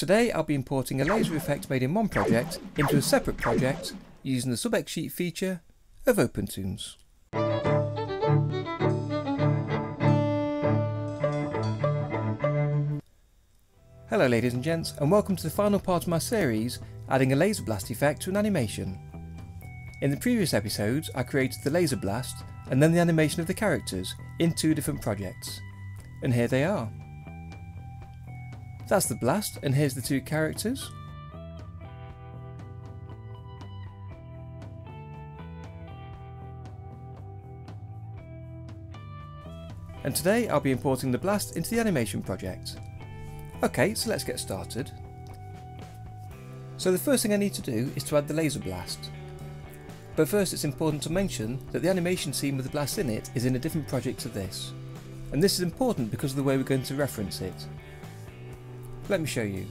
Today I'll be importing a laser effect made in one project into a separate project using the SubXsheet feature of OpenToonz. Hello ladies and gents and welcome to the final part of my series adding a laser blast effect to an animation. In the previous episodes I created the laser blast and then the animation of the characters in two different projects and here they are. That's the blast, and here's the two characters. And today I'll be importing the blast into the animation project. Okay, so let's get started. So the first thing I need to do is to add the laser blast. But first it's important to mention that the animation scene with the blast in it is in a different project to this. And this is important because of the way we're going to reference it. Let me show you.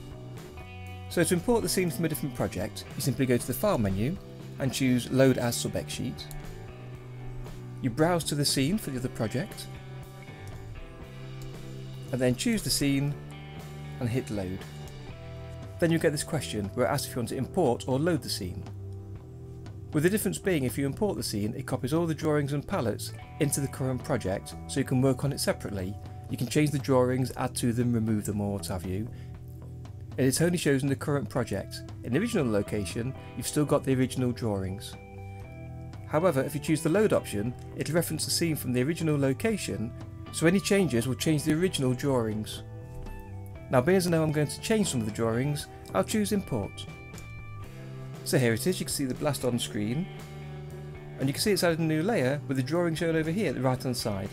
So to import the scene from a different project, you simply go to the File menu and choose Load as SubXsheet. You browse to the scene for the other project, and then choose the scene and hit Load. Then you get this question where it asks if you want to import or load the scene. With the difference being if you import the scene, it copies all the drawings and palettes into the current project so you can work on it separately. You can change the drawings, add to them, remove them or what have you, and it's only shows in the current project. In the original location, you've still got the original drawings. However, if you choose the load option, it'll reference the scene from the original location, so any changes will change the original drawings. Now being as I know I'm going to change some of the drawings, I'll choose import. So here it is, you can see the blast on screen, and you can see it's added a new layer with the drawing shown over here at the right hand side.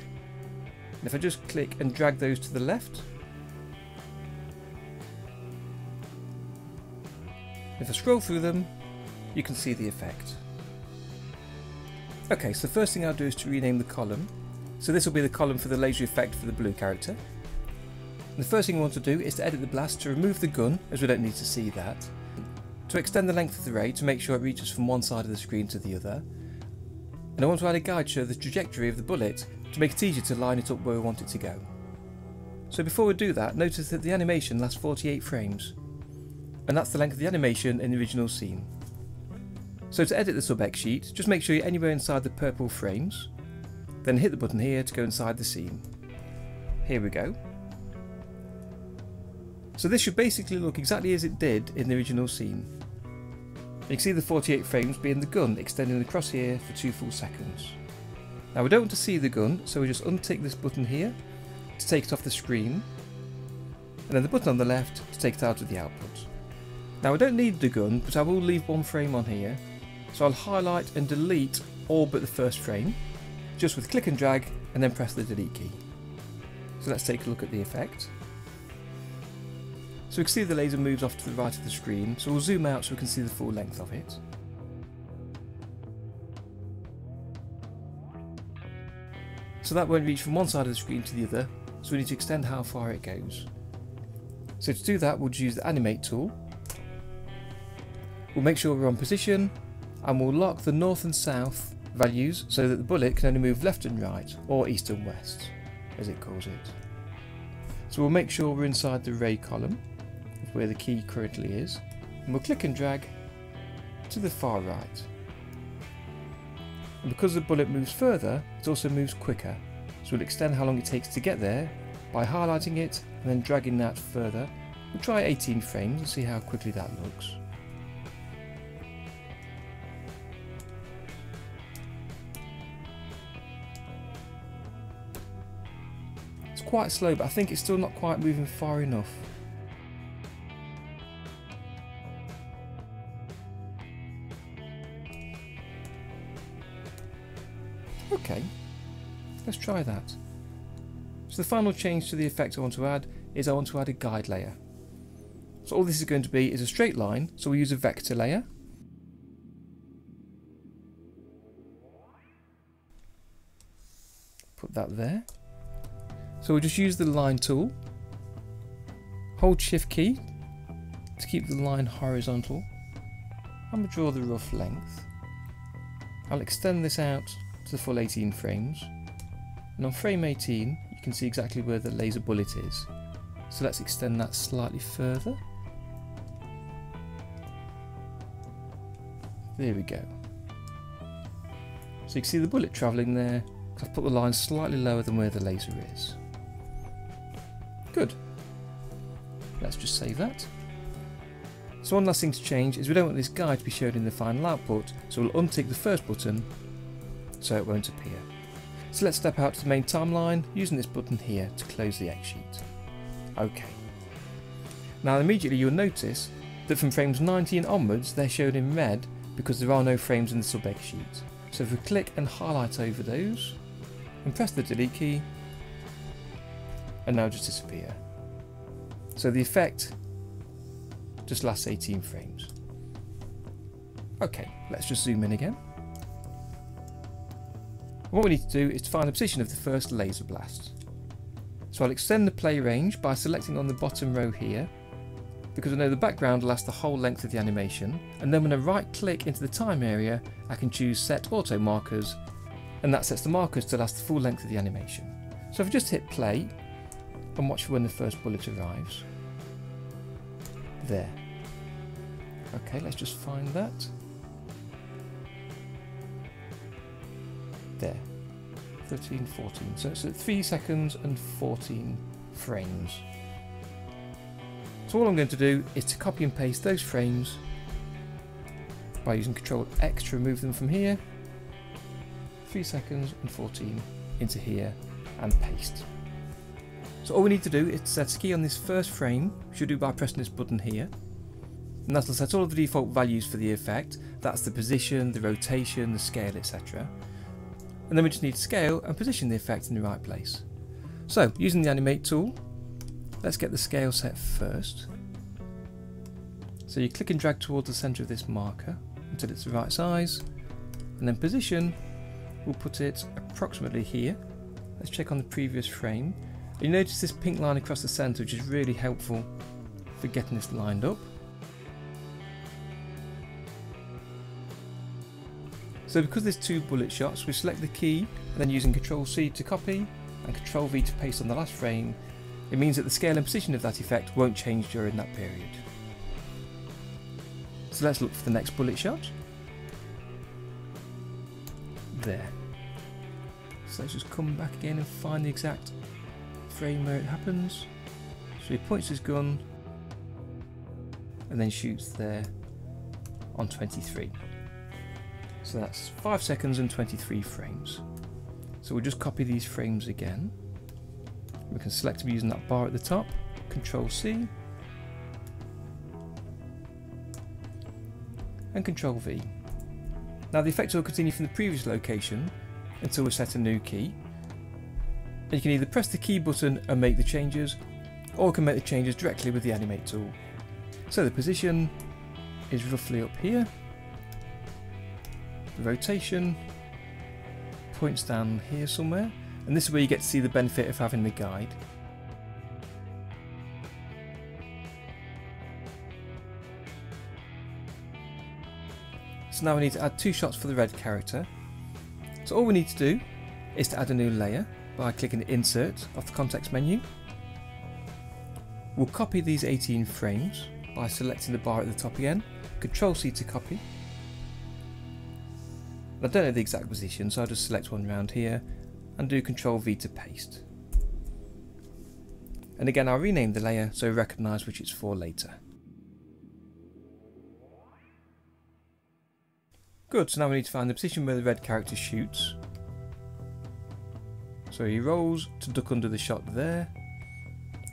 And if I just click and drag those to the left, If I scroll through them, you can see the effect. Okay, so the first thing I'll do is to rename the column. So this will be the column for the laser effect for the blue character. And the first thing we want to do is to edit the blast to remove the gun, as we don't need to see that. To extend the length of the ray to make sure it reaches from one side of the screen to the other. And I want to add a guide to show the trajectory of the bullet to make it easier to line it up where we want it to go. So before we do that, notice that the animation lasts 48 frames, and that's the length of the animation in the original scene. So to edit the SubXsheet, just make sure you're anywhere inside the purple frames, then hit the button here to go inside the scene. Here we go. So this should basically look exactly as it did in the original scene. You can see the 48 frames being the gun extending across here for 2 full seconds. Now we don't want to see the gun, so we just untick this button here to take it off the screen, and then the button on the left to take it out of the output. Now I don't need the gun, but I will leave one frame on here. So I'll highlight and delete all but the first frame, just with click and drag and then press the delete key. So let's take a look at the effect. So we can see the laser moves off to the right of the screen, so we'll zoom out so we can see the full length of it. So that won't reach from one side of the screen to the other, so we need to extend how far it goes. So to do that we'll use the animate tool We'll make sure we're on position and we'll lock the north and south values so that the bullet can only move left and right or east and west as it calls it. So we'll make sure we're inside the ray column of where the key currently is and we'll click and drag to the far right. And because the bullet moves further, it also moves quicker. So we'll extend how long it takes to get there by highlighting it and then dragging that further. We'll try 18 frames and see how quickly that looks. Quite slow, but I think it's still not quite moving far enough. Okay, let's try that. So the final change to the effect I want to add is I want to add a guide layer. So all this is going to be is a straight line, so we'll use a vector layer. Put that there. So we'll just use the line tool, hold shift key to keep the line horizontal. I'm going to draw the rough length. I'll extend this out to the full 18 frames. And on frame 18, you can see exactly where the laser bullet is. So let's extend that slightly further. There we go. So you can see the bullet travelling there. I've put the line slightly lower than where the laser is. Let's just save that. So one last thing to change is we don't want this guide to be shown in the final output, so we'll untick the first button so it won't appear. So let's step out to the main timeline using this button here to close the X sheet. OK. Now immediately you'll notice that from frames 19 onwards they're shown in red because there are no frames in the sub X sheet. So if we click and highlight over those and press the delete key and now just disappear. So the effect just lasts 18 frames. Okay, let's just zoom in again. What we need to do is to find the position of the first laser blast. So I'll extend the play range by selecting on the bottom row here because I know the background lasts the whole length of the animation and then when I right click into the time area I can choose set auto markers and that sets the markers to last the full length of the animation. So if I just hit play and watch for when the first bullet arrives. There. Okay, let's just find that. There. 13, 14. So it's at 3 seconds and 14 frames. So all I'm going to do is to copy and paste those frames by using Control X to remove them from here. 3 seconds and 14 into here and paste. So all we need to do is set key on this first frame, which you'll do by pressing this button here. And that'll set all of the default values for the effect. That's the position, the rotation, the scale, etc. And then we just need to scale and position the effect in the right place. So, using the animate tool, let's get the scale set first. So you click and drag towards the centre of this marker until it's the right size. And then position, we'll put it approximately here. Let's check on the previous frame. You notice this pink line across the centre which is really helpful for getting this lined up. So because there's two bullet shots, we select the key and then using Control C to copy and Control V to paste on the last frame, it means that the scale and position of that effect won't change during that period. So let's look for the next bullet shot. There. So let's just come back again and find the exact frame where it happens. So he points his gun and then shoots there on 23. So that's 5 seconds and 23 frames. So we'll just copy these frames again. We can select them using that bar at the top, Control C, and Control V. Now the effect will continue from the previous location until we set a new key. You can either press the key button and make the changes, or can make the changes directly with the animate tool. So the position is roughly up here, the rotation points down here somewhere and this is where you get to see the benefit of having the guide. So now we need to add two shots for the red character. So all we need to do is to add a new layer by clicking insert off the context menu. We'll copy these 18 frames by selecting the bar at the top again, Control C to copy, I don't know the exact position, so I'll just select one around here and do Control V to paste. And again, I'll rename the layer so recognise which it's for later. Good, so now we need to find the position where the red character shoots. So he rolls to duck under the shot there,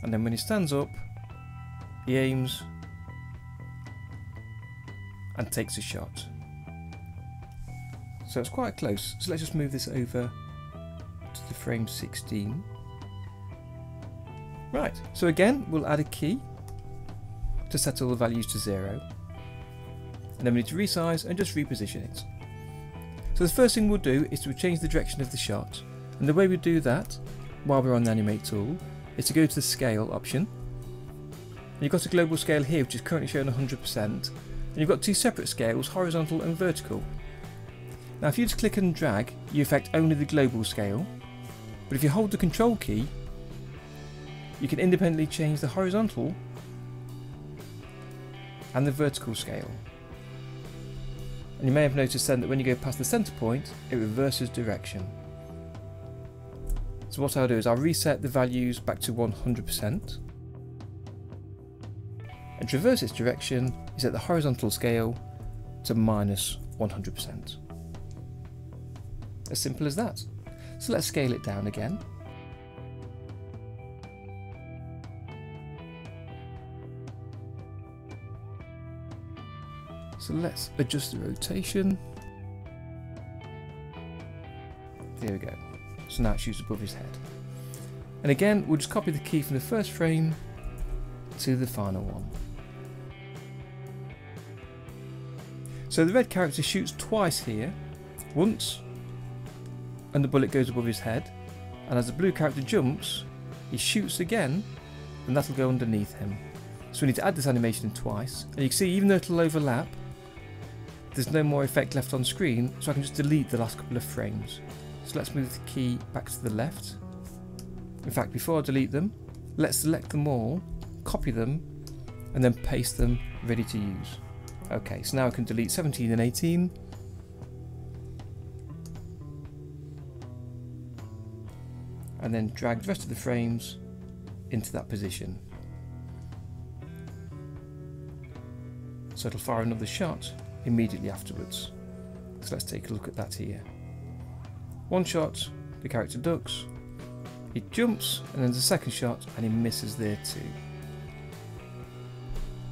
and then when he stands up, he aims and takes a shot. So it's quite close. So let's just move this over to the frame 16. Right, so again, we'll add a key to set all the values to zero. And then we need to resize and just reposition it. So the first thing we'll do is to change the direction of the shot. And the way we do that, while we're on the animate tool, is to go to the scale option. And you've got a global scale here, which is currently showing 100%. And you've got two separate scales, horizontal and vertical. Now if you just click and drag, you affect only the global scale, but if you hold the control key, you can independently change the horizontal and the vertical scale. And you may have noticed then that when you go past the centre point, it reverses direction. So what I'll do is I'll reset the values back to 100%. And traverse its direction is set the horizontal scale to minus 100%. As simple as that. So let's scale it down again. So let's adjust the rotation. There we go. So now it's used above his head. And again, we'll just copy the key from the first frame to the final one. So the red character shoots twice here, once, and the bullet goes above his head, and as the blue character jumps, he shoots again, and that'll go underneath him. So we need to add this animation twice, and you can see even though it'll overlap, there's no more effect left on screen, so I can just delete the last couple of frames. So let's move the key back to the left. In fact, before I delete them, let's select them all, copy them, and then paste them ready to use. Okay, so now I can delete 17 and 18. And then drag the rest of the frames into that position. So it'll fire another shot immediately afterwards. So let's take a look at that here. One shot, the character ducks, he jumps, and then the second shot, and he misses there too.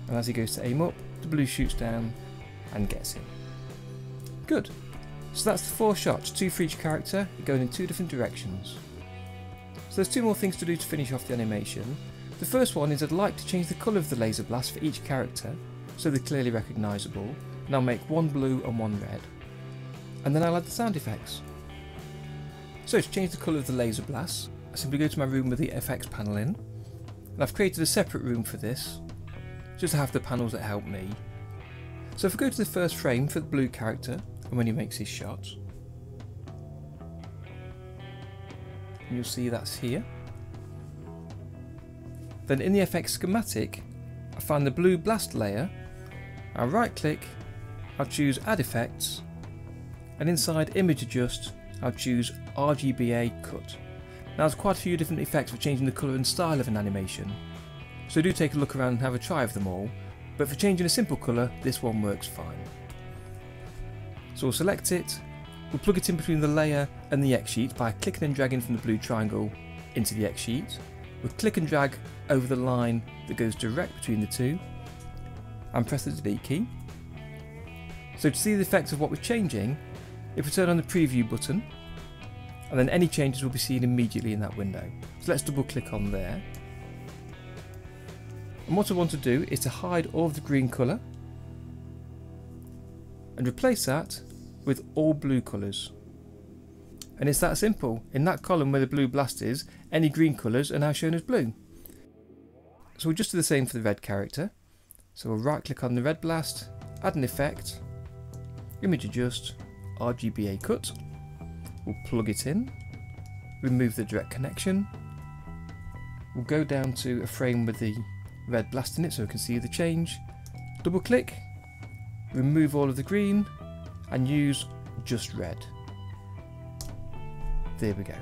And as he goes to aim up, the blue shoots down and gets him. Good. So that's the four shots, two for each character, going in two different directions. So there's two more things to do to finish off the animation. The first one is I'd like to change the colour of the laser blast for each character, so they're clearly recognisable, and I'll make one blue and one red. And then I'll add the sound effects. So to change the colour of the laser blast, I simply go to my room with the FX panel in, and I've created a separate room for this, just to have the panels that help me. So if I go to the first frame for the blue character, and when he makes his shot, you'll see that's here. Then in the FX schematic, I find the blue blast layer, I right click, I'll choose add effects, and inside image adjust, I'll choose RGBA cut. Now there's quite a few different effects for changing the colour and style of an animation, so do take a look around and have a try of them all, but for changing a simple colour, this one works fine. So we'll select it, we'll plug it in between the layer and the X sheet by clicking and dragging from the blue triangle into the X sheet. We'll click and drag over the line that goes direct between the two, and press the delete key. So to see the effects of what we're changing, if we turn on the preview button, and then any changes will be seen immediately in that window. So let's double click on there. And what I want to do is to hide all of the green colour and replace that with all blue colours. And it's that simple. In that column where the blue blast is, any green colours are now shown as blue. So we'll just do the same for the red character. So we'll right click on the red blast, add an effect, image adjust, RGBA cut, We'll plug it in, remove the direct connection. We'll go down to a frame with the red blast in it so we can see the change. Double click, remove all of the green and use just red. There we go.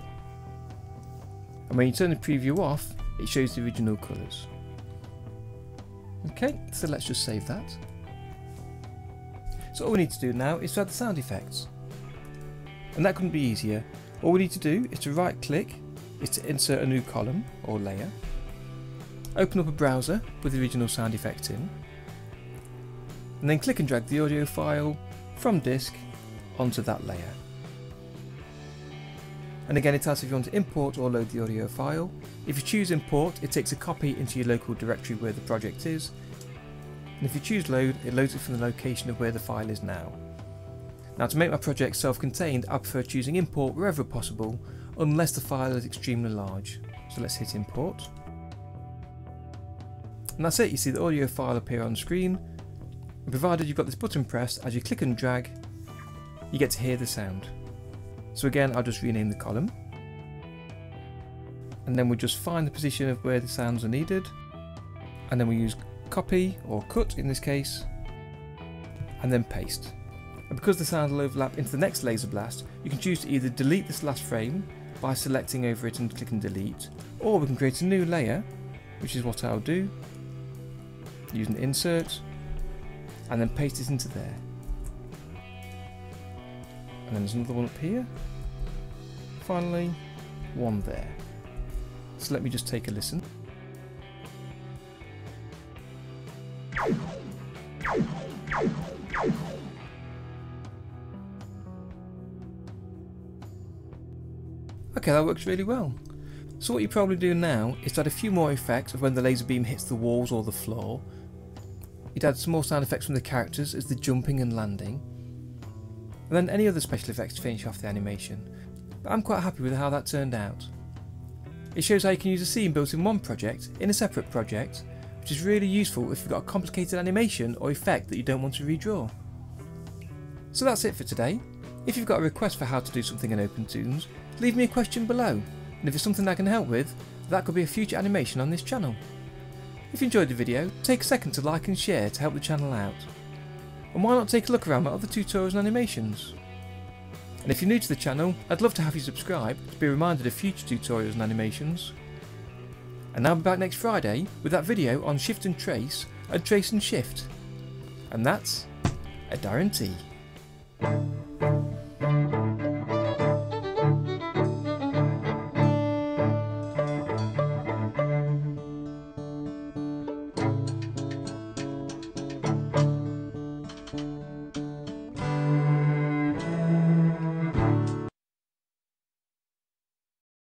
And when you turn the preview off, it shows the original colours. Okay, so let's just save that. So all we need to do now is to add the sound effects and that couldn't be easier. All we need to do is to right click, is to insert a new column or layer, open up a browser with the original sound effects in, and then click and drag the audio file from disk onto that layer. And again it asks if you want to import or load the audio file. If you choose import it takes a copy into your local directory where the project is, and if you choose load it loads it from the location of where the file is now. Now to make my project self-contained, I prefer choosing import wherever possible, unless the file is extremely large. So let's hit import. And that's it, you see the audio file appear on screen. And provided you've got this button pressed, as you click and drag, you get to hear the sound. So again, I'll just rename the column. And then we'll just find the position of where the sounds are needed. And then we use copy, or cut in this case, and then paste. And because the sound will overlap into the next laser blast, you can choose to either delete this last frame by selecting over it and clicking delete, or we can create a new layer, which is what I'll do, using insert, and then paste it into there. And then there's another one up here. Finally, one there. So let me just take a listen. Okay, that works really well. So what you probably do now is add a few more effects of when the laser beam hits the walls or the floor. You'd add some more sound effects from the characters as the jumping and landing. And then any other special effects to finish off the animation. But I'm quite happy with how that turned out. It shows how you can use a scene built in one project in a separate project, which is really useful if you've got a complicated animation or effect that you don't want to redraw. So that's it for today. If you've got a request for how to do something in OpenToonz, leave me a question below, and if it's something I can help with, that could be a future animation on this channel. If you enjoyed the video, take a second to like and share to help the channel out. And why not take a look around my other tutorials and animations? And if you're new to the channel, I'd love to have you subscribe to be reminded of future tutorials and animations. And I'll be back next Friday with that video on shift and trace and trace and shift. And that's a guarantee.